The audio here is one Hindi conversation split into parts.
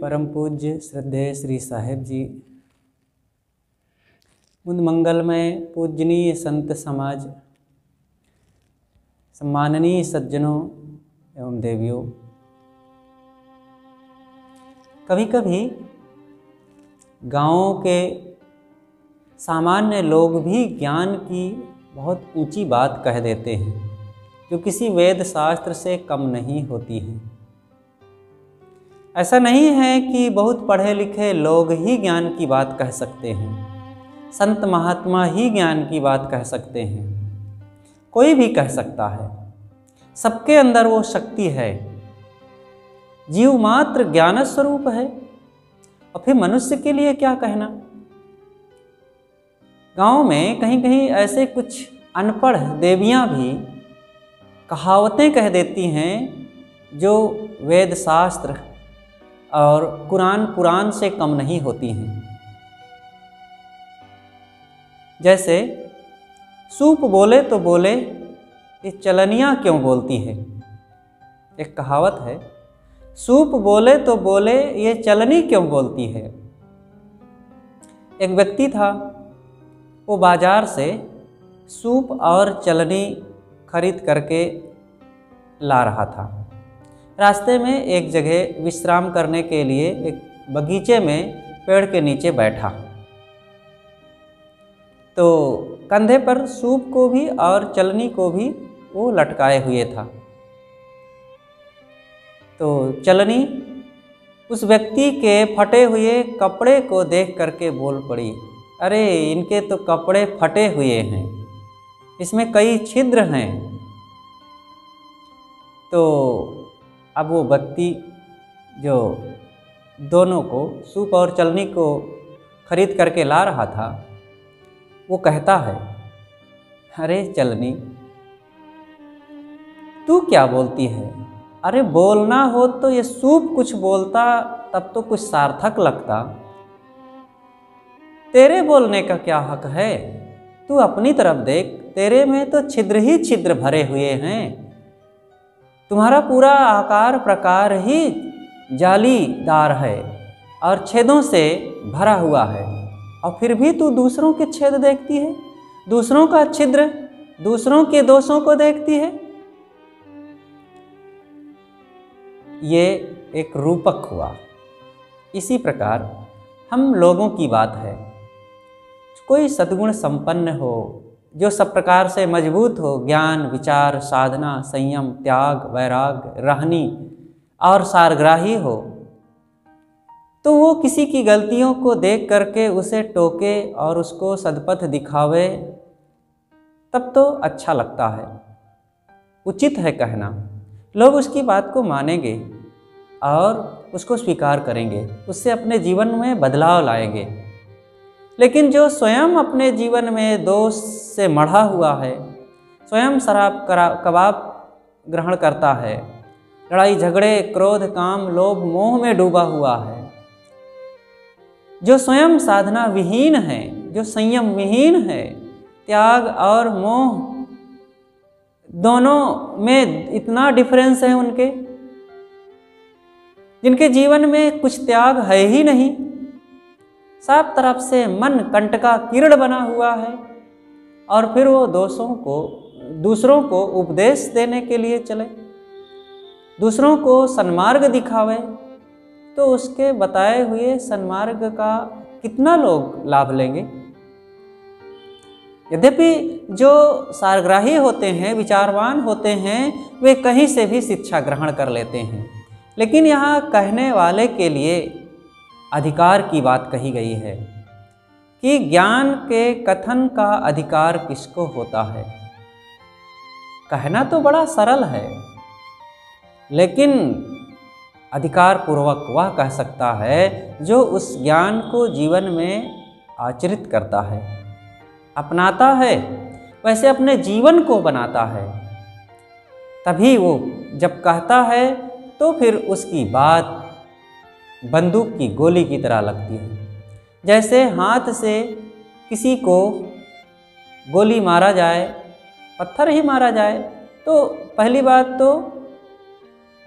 परम पूज्य श्रद्धेय श्री साहेब जी। उन मंगलमय, पूजनीय संत समाज, सम्माननीय सज्जनों एवं देवियों। कभी कभी गाँवों के सामान्य लोग भी ज्ञान की बहुत ऊँची बात कह देते हैं, जो किसी वेद शास्त्र से कम नहीं होती हैं। ऐसा नहीं है कि बहुत पढ़े लिखे लोग ही ज्ञान की बात कह सकते हैं। संत महात्मा ही ज्ञान की बात कह सकते हैं। कोई भी कह सकता है। सबके अंदर वो शक्ति है। जीव मात्र ज्ञान स्वरूप है। और फिर मनुष्य के लिए क्या कहना? गाँव में कहीं कहीं ऐसे कुछ अनपढ़ देवियाँ भी कहावतें कह देती हैं जो वेद शास्त्र और कुरान पुराण से कम नहीं होती हैं। जैसे, सूप बोले तो बोले, ये चलनियाँ क्यों बोलती है? एक कहावत है, सूप बोले तो बोले, ये चलनी क्यों बोलती है? एक व्यक्ति था, वो बाज़ार से सूप और चलनी खरीद करके ला रहा था। रास्ते में एक जगह विश्राम करने के लिए एक बगीचे में पेड़ के नीचे बैठा। तो कंधे पर सूप को भी और चलनी को भी वो लटकाए हुए था। तो चलनी उस व्यक्ति के फटे हुए कपड़े को देख करके बोल पड़ी, अरे, इनके तो कपड़े फटे हुए हैं, इसमें कई छिद्र हैं। तो अब वो व्यक्ति जो दोनों को, सूप और चलनी को खरीद करके ला रहा था, वो कहता है, अरे चलनी, तू क्या बोलती है? अरे बोलना हो तो ये सूप कुछ बोलता, तब तो कुछ सार्थक लगता। तेरे बोलने का क्या हक है? तू अपनी तरफ़ देख, तेरे में तो छिद्र ही छिद्र भरे हुए हैं। तुम्हारा पूरा आकार प्रकार ही जालीदार है और छेदों से भरा हुआ है। और फिर भी तू दूसरों के छेद देखती है, दूसरों का छिद्र, दूसरों के दोषों को देखती है। ये एक रूपक हुआ। इसी प्रकार हम लोगों की बात है। कोई सद्गुण संपन्न हो जो सब प्रकार से मज़बूत हो, ज्ञान, विचार, साधना, संयम, त्याग, वैराग, रहनी और सारग्राही हो तो वो किसी की गलतियों को देख करके उसे टोके और उसको सदपथ दिखावे, तब तो अच्छा लगता है। उचित है कहना। लोग उसकी बात को मानेंगे और उसको स्वीकार करेंगे। उससे अपने जीवन में बदलाव लाएँगे। लेकिन जो स्वयं अपने जीवन में दोष से मढ़ा हुआ है, स्वयं शराब कबाब ग्रहण करता है। लड़ाई, झगड़े, क्रोध, काम, लोभ, मोह में डूबा हुआ है। जो स्वयं साधना विहीन है, जो संयम विहीन है, त्याग और मोह, दोनों में इतना डिफरेंस है उनके, जिनके जीवन में कुछ त्याग है ही नहीं। सब तरफ़ से मन कंट का किरण बना हुआ है और फिर वो दोषों को, दूसरों को उपदेश देने के लिए चले। दूसरों को सन्मार्ग दिखावे तो उसके बताए हुए सन्मार्ग का कितना लोग लाभ लेंगे? यद्यपि जो सारग्राही होते हैं, विचारवान होते हैं, वे कहीं से भी शिक्षा ग्रहण कर लेते हैं। लेकिन यहाँ कहने वाले के लिए अधिकार की बात कही गई है कि ज्ञान के कथन का अधिकार किसको होता है? कहना तो बड़ा सरल है, लेकिन अधिकार पूर्वक वह कह सकता है जो उस ज्ञान को जीवन में आचरित करता है, अपनाता है, वैसे अपने जीवन को बनाता है। तभी वो जब कहता है तो फिर उसकी बात बंदूक की गोली की तरह लगती है। जैसे हाथ से किसी को गोली मारा जाए, पत्थर ही मारा जाए तो पहली बात तो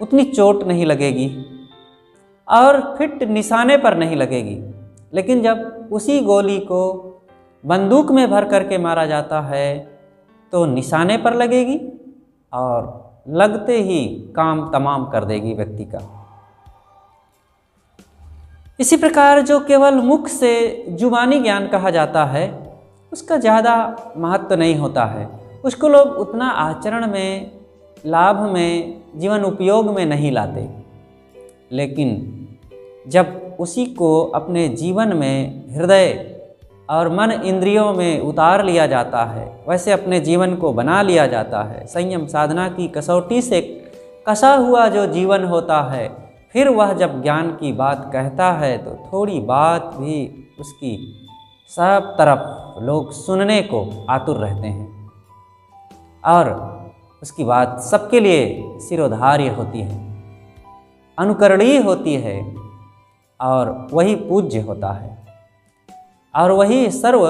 उतनी चोट नहीं लगेगी और फिट निशाने पर नहीं लगेगी। लेकिन जब उसी गोली को बंदूक में भर करके मारा जाता है तो निशाने पर लगेगी और लगते ही काम तमाम कर देगी व्यक्ति का। इसी प्रकार जो केवल मुख से जुबानी ज्ञान कहा जाता है, उसका ज़्यादा महत्व तो नहीं होता है। उसको लोग उतना आचरण में, लाभ में, जीवन उपयोग में नहीं लाते। लेकिन जब उसी को अपने जीवन में हृदय और मन इंद्रियों में उतार लिया जाता है, वैसे अपने जीवन को बना लिया जाता है। संयम साधना की कसौटी से कसा हुआ जो जीवन होता है फिर वह जब ज्ञान की बात कहता है तो थोड़ी बात भी उसकी सब तरफ़ लोग सुनने को आतुर रहते हैं। और उसकी बात सबके लिए सिरोधार्य होती है, अनुकरणीय होती है, और वही पूज्य होता है, और वही सर्व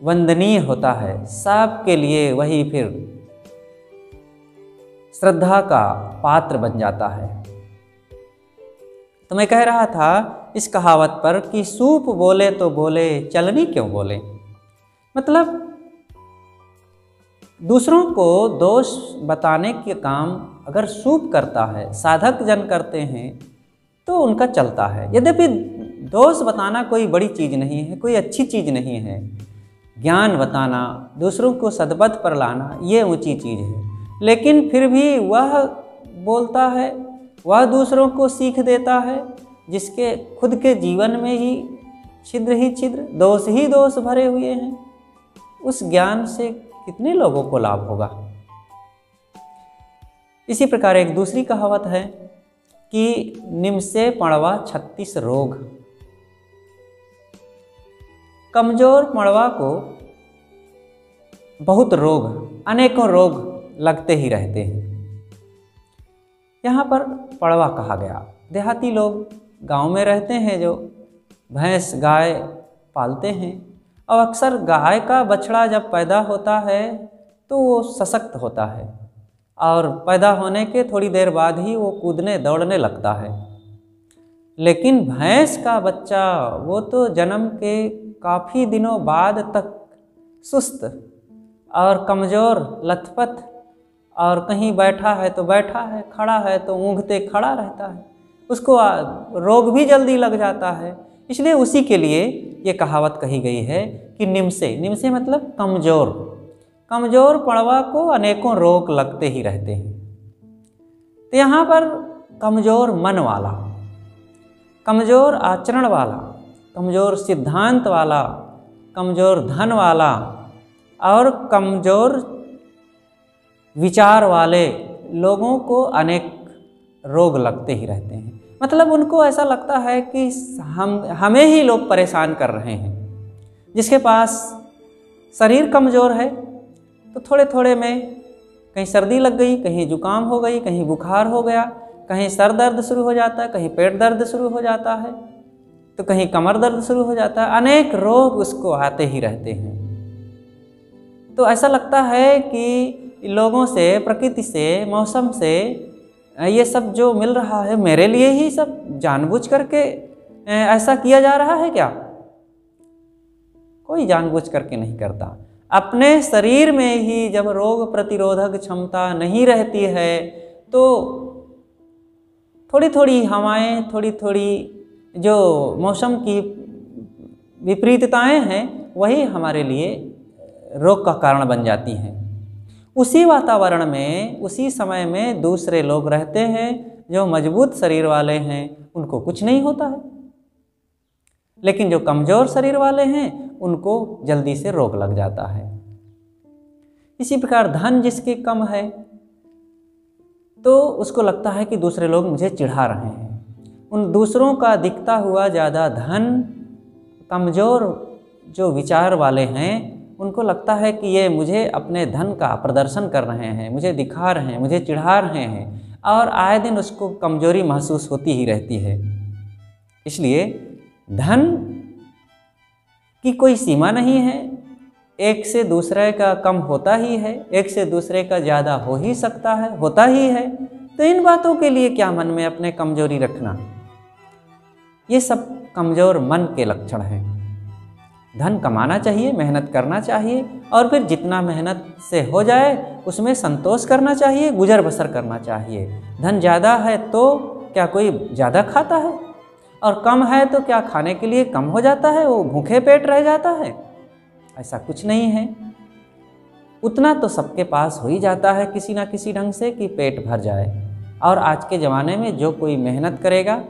वंदनीय होता है। सबके लिए वही फिर श्रद्धा का पात्र बन जाता है। तो मैं कह रहा था, इस कहावत पर कि सूप बोले तो बोले, चलनी क्यों बोले? मतलब दूसरों को दोष बताने के काम अगर सूप करता है, साधक जन करते हैं तो उनका चलता है। यद्यपि दोष बताना कोई बड़ी चीज़ नहीं है, कोई अच्छी चीज़ नहीं है। ज्ञान बताना, दूसरों को सदबद पर लाना, ये ऊँची चीज़ है। लेकिन फिर भी वह बोलता है वह दूसरों को सीख देता है, जिसके खुद के जीवन में ही छिद्र ही छिद्र, दोष ही दोष भरे हुए हैं। उस ज्ञान से कितने लोगों को लाभ होगा? इसी प्रकार एक दूसरी कहावत है कि निमसे पड़वा छत्तीस रोग। कमज़ोर मड़वा को बहुत रोग, अनेकों रोग लगते ही रहते हैं। यहाँ पर पड़वा कहा गया। देहाती लोग गाँव में रहते हैं जो भैंस गाय पालते हैं। और अक्सर गाय का बछड़ा जब पैदा होता है तो वो सशक्त होता है और पैदा होने के थोड़ी देर बाद ही वो कूदने दौड़ने लगता है। लेकिन भैंस का बच्चा वो तो जन्म के काफ़ी दिनों बाद तक सुस्त और कमज़ोर लथपथ और कहीं बैठा है तो बैठा है, खड़ा है तो ऊँघते खड़ा रहता है। उसको रोग भी जल्दी लग जाता है। इसलिए उसी के लिए ये कहावत कही गई है कि निमसे निमसे मतलब कमज़ोर। कमज़ोर पड़वा को अनेकों रोग लगते ही रहते हैं। तो यहाँ पर कमज़ोर मन वाला, कमज़ोर आचरण वाला, कमज़ोर सिद्धांत वाला, कमज़ोर धन वाला और कमज़ोर विचार वाले लोगों को अनेक रोग लगते ही रहते हैं। मतलब उनको ऐसा लगता है कि हम, हमें ही लोग परेशान कर रहे हैं। जिसके पास शरीर कमज़ोर है तो थोड़े थोड़े में कहीं सर्दी लग गई, कहीं जुकाम हो गई, कहीं बुखार हो गया, कहीं सर दर्द शुरू हो जाता है, कहीं पेट दर्द शुरू हो जाता है तो कहीं कमर दर्द शुरू हो जाता है। अनेक रोग उसको आते ही रहते हैं। तो ऐसा लगता है कि लोगों से, प्रकृति से, मौसम से ये सब जो मिल रहा है मेरे लिए ही सब जानबूझ करके ऐसा किया जा रहा है क्या? कोई जानबूझ करके नहीं करता। अपने शरीर में ही जब रोग प्रतिरोधक क्षमता नहीं रहती है तो थोड़ी थोड़ी हवाएँ थोड़ी थोड़ी जो मौसम की विपरीतताएँ हैं, वही हमारे लिए रोग का कारण बन जाती हैं। उसी वातावरण में, उसी समय में दूसरे लोग रहते हैं, जो मज़बूत शरीर वाले हैं, उनको कुछ नहीं होता है। लेकिन जो कमज़ोर शरीर वाले हैं, उनको जल्दी से रोग लग जाता है। इसी प्रकार धन जिसके कम है तो उसको लगता है कि दूसरे लोग मुझे चिढ़ा रहे हैं। उन दूसरों का दिखता हुआ ज़्यादा धन, कमज़ोर जो विचार वाले हैं उनको लगता है कि ये मुझे अपने धन का प्रदर्शन कर रहे हैं, मुझे दिखा रहे हैं, मुझे चिढ़ा रहे हैं और आए दिन उसको कमज़ोरी महसूस होती ही रहती है। इसलिए धन की कोई सीमा नहीं है। एक से दूसरे का कम होता ही है, एक से दूसरे का ज़्यादा हो ही सकता है, होता ही है। तो इन बातों के लिए क्या मन में अपने कमज़ोरी रखना? ये सब कमज़ोर मन के लक्षण हैं। धन कमाना चाहिए, मेहनत करना चाहिए और फिर जितना मेहनत से हो जाए, उसमें संतोष करना चाहिए, गुजर बसर करना चाहिए। धन ज़्यादा है तो क्या कोई ज़्यादा खाता है? और कम है तो क्या खाने के लिए कम हो जाता है? वो भूखे पेट रह जाता है? ऐसा कुछ नहीं है। उतना तो सबके पास हो ही जाता है किसी ना किसी ढंग से कि पेट भर जाए। और आज के ज़माने में जो कोई मेहनत करेगा,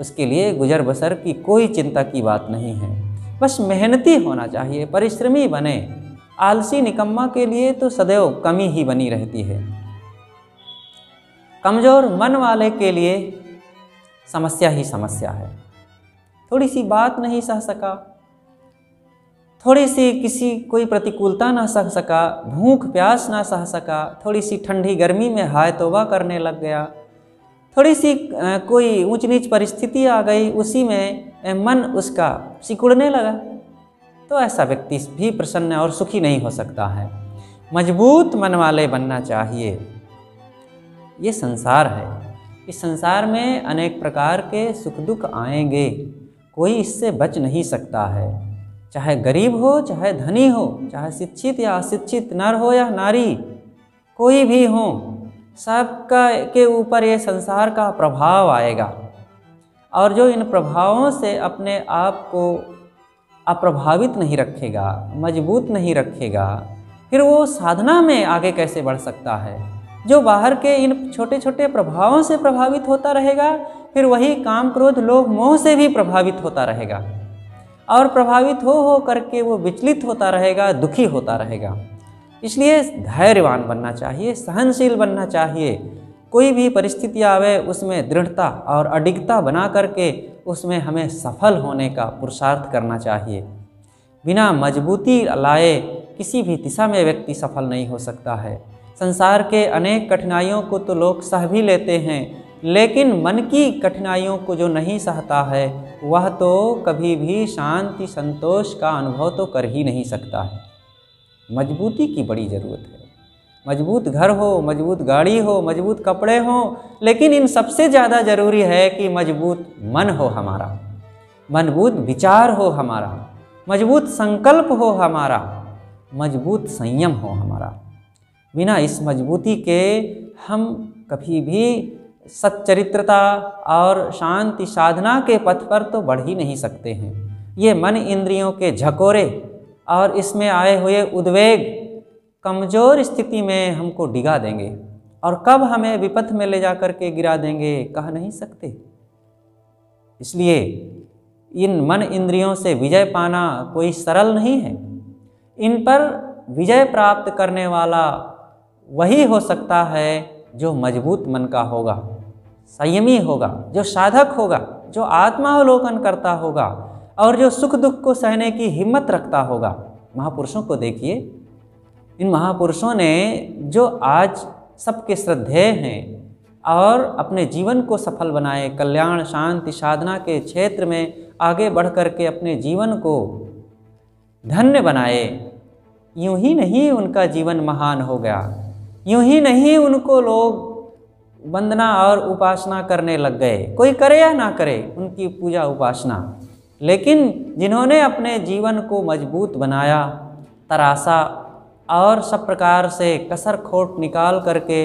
उसके लिए गुजर बसर की कोई चिंता की बात नहीं है। बस मेहनती होना चाहिए, परिश्रमी बने। आलसी निकम्मा के लिए तो सदैव कमी ही बनी रहती है। कमज़ोर मन वाले के लिए समस्या ही समस्या है। थोड़ी सी बात नहीं सह सका, थोड़ी सी किसी कोई प्रतिकूलता ना सह सका, भूख प्यास ना सह सका, थोड़ी सी ठंडी गर्मी में हाय तोबा करने लग गया। थोड़ी सी कोई ऊंच नीच परिस्थिति आ गई, उसी में मन उसका सिकुड़ने लगा। तो ऐसा व्यक्ति भी प्रसन्न और सुखी नहीं हो सकता है। मज़बूत मन वाले बनना चाहिए। ये संसार है। इस संसार में अनेक प्रकार के सुख दुख आएँगे। कोई इससे बच नहीं सकता है। चाहे गरीब हो, चाहे धनी हो, चाहे शिक्षित या अशिक्षित, नर हो या नारी, कोई भी हो सबका के ऊपर ये संसार का प्रभाव आएगा। और जो इन प्रभावों से अपने आप को अप्रभावित नहीं रखेगा, मज़बूत नहीं रखेगा, फिर वो साधना में आगे कैसे बढ़ सकता है? जो बाहर के इन छोटे छोटे प्रभावों से प्रभावित होता रहेगा, फिर वही काम क्रोध लोभ, मोह से भी प्रभावित होता रहेगा। और प्रभावित हो हो करके वो विचलित होता रहेगा, दुखी होता रहेगा। इसलिए धैर्यवान बनना चाहिए, सहनशील बनना चाहिए। कोई भी परिस्थिति आवे, उसमें दृढ़ता और अडिगता बना करके उसमें हमें सफल होने का पुरुषार्थ करना चाहिए। बिना मजबूती लाए किसी भी दिशा में व्यक्ति सफल नहीं हो सकता है। संसार के अनेक कठिनाइयों को तो लोग सह भी लेते हैं, लेकिन मन की कठिनाइयों को जो नहीं सहता है, वह तो कभी भी शांति संतोष का अनुभव तो कर ही नहीं सकता है। मजबूती की बड़ी ज़रूरत है। मज़बूत घर हो, मज़बूत गाड़ी हो, मज़बूत कपड़े हो, लेकिन इन सबसे ज़्यादा ज़रूरी है कि मज़बूत मन हो हमारा, मज़बूत विचार हो हमारा, मज़बूत संकल्प हो हमारा, मज़बूत संयम हो हमारा। बिना इस मजबूती के हम कभी भी सच्चरित्रता और शांति साधना के पथ पर तो बढ़ ही नहीं सकते हैं। ये मन इंद्रियों के झकोरे और इसमें आए हुए उद्वेग कमज़ोर स्थिति में हमको डिगा देंगे और कब हमें विपथ में ले जा कर के गिरा देंगे कह नहीं सकते। इसलिए इन मन इंद्रियों से विजय पाना कोई सरल नहीं है। इन पर विजय प्राप्त करने वाला वही हो सकता है जो मज़बूत मन का होगा, संयमी होगा, जो साधक होगा, जो आत्मावलोकन करता होगा। और जो सुख दुख को सहने की हिम्मत रखता होगा। महापुरुषों को देखिए, इन महापुरुषों ने जो आज सबके श्रद्धेय हैं और अपने जीवन को सफल बनाए, कल्याण, शांति, साधना के क्षेत्र में आगे बढ़ कर के अपने जीवन को धन्य बनाए, यूँ ही नहीं उनका जीवन महान हो गया। यूँ ही नहीं उनको लोग वंदना और उपासना करने लग गए। कोई करे या ना करे, उनकी पूजा उपासना लेकिन जिन्होंने अपने जीवन को मज़बूत बनाया तरासा और सब प्रकार से कसर खोट निकाल करके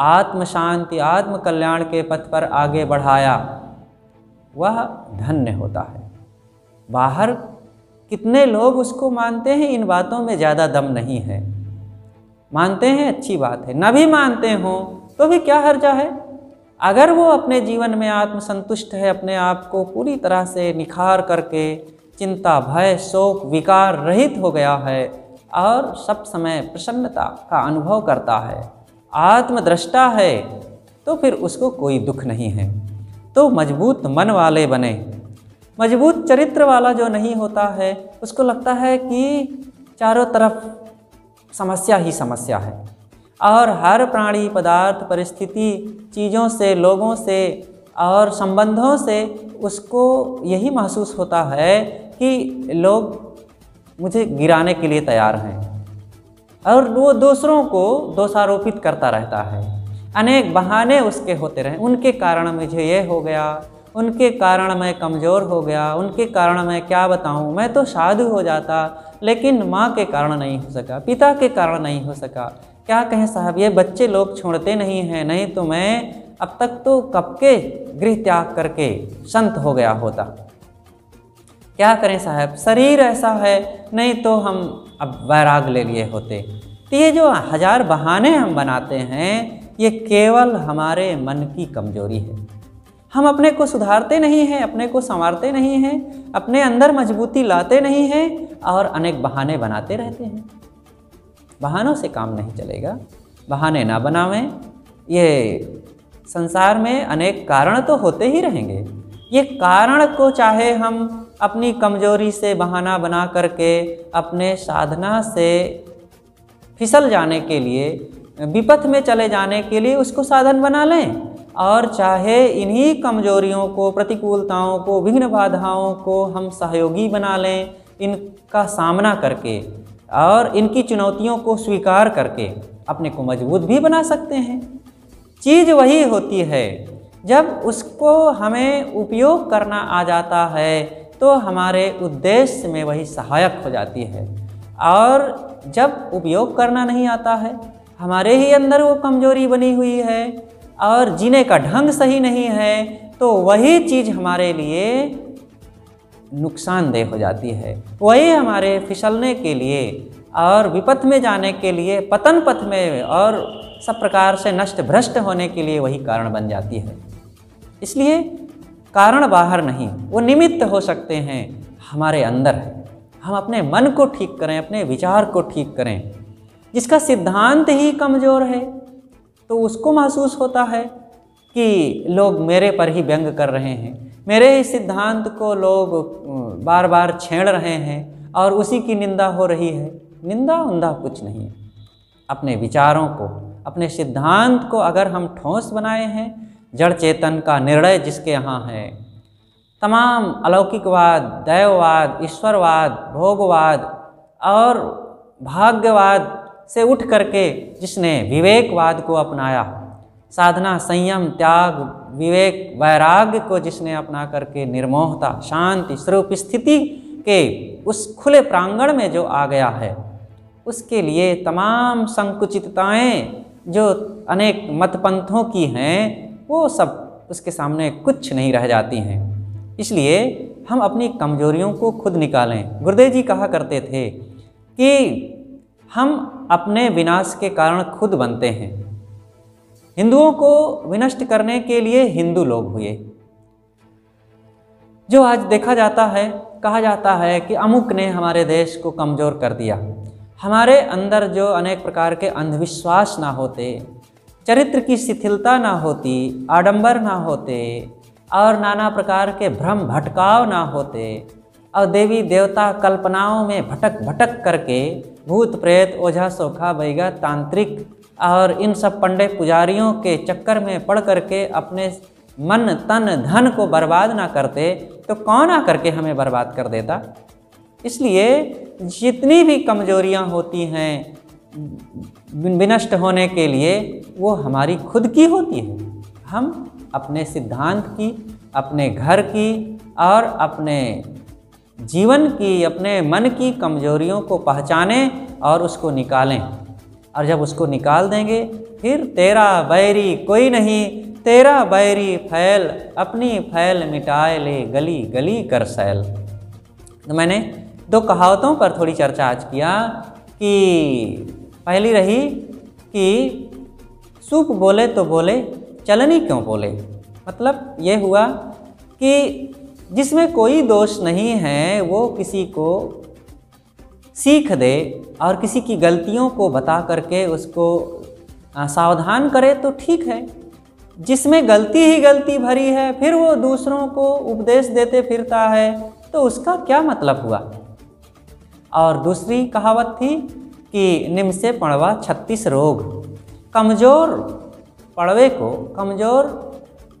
आत्म शांति आत्म कल्याण के पथ पर आगे बढ़ाया, वह धन्य होता है। बाहर कितने लोग उसको मानते हैं, इन बातों में ज़्यादा दम नहीं है। मानते हैं, अच्छी बात है। न भी मानते हों तो भी क्या हर्जा है? अगर वो अपने जीवन में आत्मसंतुष्ट है, अपने आप को पूरी तरह से निखार करके चिंता, भय, शोक, विकार रहित हो गया है और सब समय प्रसन्नता का अनुभव करता है, आत्मद्रष्टा है तो फिर उसको कोई दुख नहीं है। तो मज़बूत मन वाले बने। मज़बूत चरित्र वाला जो नहीं होता है, उसको लगता है कि चारों तरफ़ समस्या ही समस्या है। और हर प्राणी पदार्थ परिस्थिति चीज़ों से, लोगों से और संबंधों से उसको यही महसूस होता है कि लोग मुझे गिराने के लिए तैयार हैं। और वो दूसरों को दोषारोपित करता रहता है। अनेक बहाने उसके होते रहे। उनके कारण मुझे ये हो गया, उनके कारण मैं कमज़ोर हो गया, उनके कारण मैं क्या बताऊँ? मैं तो साधु हो जाता, लेकिन माँ के कारण नहीं हो सका, पिता के कारण नहीं हो सका। क्या कहें साहब, ये बच्चे लोग छोड़ते नहीं हैं, नहीं तो मैं अब तक तो कब के गृह त्याग करके संत हो गया होता। क्या करें साहब, शरीर ऐसा है, नहीं तो हम अब वैराग ले लिए होते। तो ये जो हज़ार बहाने हम बनाते हैं, ये केवल हमारे मन की कमज़ोरी है। हम अपने को सुधारते नहीं हैं, अपने को संवारते नहीं हैं, अपने अंदर मजबूती लाते नहीं हैं और अनेक बहाने बनाते रहते हैं। बहानों से काम नहीं चलेगा। बहाने ना बनावें। ये संसार में अनेक कारण तो होते ही रहेंगे। ये कारण को चाहे हम अपनी कमज़ोरी से बहाना बना करके अपने साधना से फिसल जाने के लिए, विपथ में चले जाने के लिए उसको साधन बना लें। और चाहे इन्हीं कमजोरियों को, प्रतिकूलताओं को, विघ्न बाधाओं को हम सहयोगी बना लें, इनका सामना करके और इनकी चुनौतियों को स्वीकार करके अपने को मज़बूत भी बना सकते हैं। चीज़ वही होती है, जब उसको हमें उपयोग करना आ जाता है तो हमारे उद्देश्य में वही सहायक हो जाती है। और जब उपयोग करना नहीं आता है, हमारे ही अंदर वो कमज़ोरी बनी हुई है, और जीने का ढंग सही नहीं है तो वही चीज़ हमारे लिए नुकसानदेह हो जाती है। वही हमारे फिसलने के लिए और विपथ में जाने के लिए, पतन पथ में और सब प्रकार से नष्ट भ्रष्ट होने के लिए वही कारण बन जाती है। इसलिए कारण बाहर नहीं, वो निमित्त हो सकते हैं, हमारे अंदर है। हम अपने मन को ठीक करें, अपने विचार को ठीक करें। जिसका सिद्धांत ही कमज़ोर है तो उसको महसूस होता है कि लोग मेरे पर ही व्यंग कर रहे हैं। मेरे ही सिद्धांत को लोग बार बार छेड़ रहे हैं और उसी की निंदा हो रही है। निंदा उंदा कुछ नहीं है। अपने विचारों को, अपने सिद्धांत को अगर हम ठोस बनाए हैं, जड़ चेतन का निर्णय जिसके यहाँ है, तमाम अलौकिकवाद दैववाद ईश्वरवाद, भोगवाद और भाग्यवाद से उठ करके जिसने विवेकवाद को अपनाया साधना, संयम, त्याग विवेक वैराग्य को जिसने अपना करके निर्मोहता, शांति, स्वरूप, स्थिति के उस खुले प्रांगण में जो आ गया है, उसके लिए तमाम संकुचितताएँ जो अनेक मतपंथों की हैं, वो सब उसके सामने कुछ नहीं रह जाती हैं। इसलिए हम अपनी कमजोरियों को खुद निकालें। गुरुदेव जी कहा करते थे कि हम अपने विनाश के कारण खुद बनते हैं। हिंदुओं को विनष्ट करने के लिए हिंदू लोग हुए। जो आज देखा जाता है, कहा जाता है कि अमुक ने हमारे देश को कमज़ोर कर दिया। हमारे अंदर जो अनेक प्रकार के अंधविश्वास ना होते, चरित्र की शिथिलता ना होती, आडंबर ना होते, और नाना प्रकार के भ्रम भटकाव ना होते, और देवी देवता कल्पनाओं में भटक भटक करके भूत प्रेत ओझा सोखा बैगा तांत्रिक और इन सब पंडे पुजारियों के चक्कर में पड़ करके अपने मन, तन, धन को बर्बाद ना करते तो कौन आकर के हमें बर्बाद कर देता? इसलिए जितनी भी कमजोरियाँ होती हैं विनष्ट होने के लिए वो हमारी खुद की होती है। हम अपने सिद्धांत की, अपने घर की और अपने जीवन की, अपने मन की कमजोरियों को पहचानें और उसको निकालें। और जब उसको निकाल देंगे, फिर तेरा बैरी कोई नहीं, तेरा बैरी फैल, अपनी फैल मिटाए ले गली गली कर सैल। तो मैंने दो कहावतों पर थोड़ी चर्चा आज किया कि पहली रही कि सूप बोले तो बोले, चलनी क्यों बोले? मतलब ये हुआ कि जिसमें कोई दोष नहीं है, वो किसी को सीख दे और किसी की गलतियों को बता करके उसको सावधान करे तो ठीक है। जिसमें गलती ही गलती भरी है, फिर वो दूसरों को उपदेश देते फिरता है तो उसका क्या मतलब हुआ? और दूसरी कहावत थी कि निम से पड़वा छत्तीस रोग। कमज़ोर पड़वे को, कमज़ोर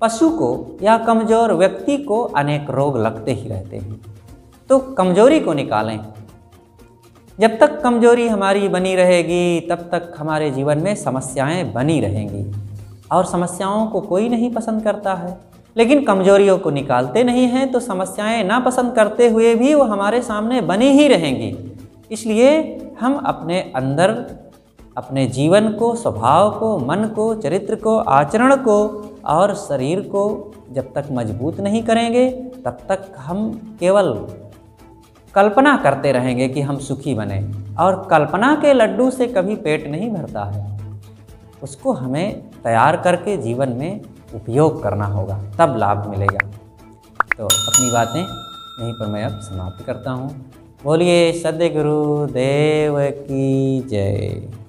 पशु को या कमज़ोर व्यक्ति को अनेक रोग लगते ही रहते हैं। तो कमज़ोरी को निकालें। जब तक कमज़ोरी हमारी बनी रहेगी, तब तक हमारे जीवन में समस्याएँ बनी रहेंगी। और समस्याओं को कोई नहीं पसंद करता है। लेकिन कमजोरियों को निकालते नहीं हैं तो समस्याएँ ना पसंद करते हुए भी वो हमारे सामने बनी ही रहेंगी। इसलिए हम अपने अंदर, अपने जीवन को, स्वभाव को, मन को, चरित्र को, आचरण को और शरीर को जब तक मज़बूत नहीं करेंगे, तब तक हम केवल कल्पना करते रहेंगे कि हम सुखी बने और कल्पना के लड्डू से कभी पेट नहीं भरता है। उसको हमें तैयार करके जीवन में उपयोग करना होगा, तब लाभ मिलेगा। तो अपनी बातें यहीं पर मैं अब समाप्त करता हूँ। बोलिए सद्य गुरु देव की जय।